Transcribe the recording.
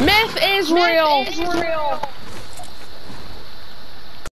Myth is real. Myth is real.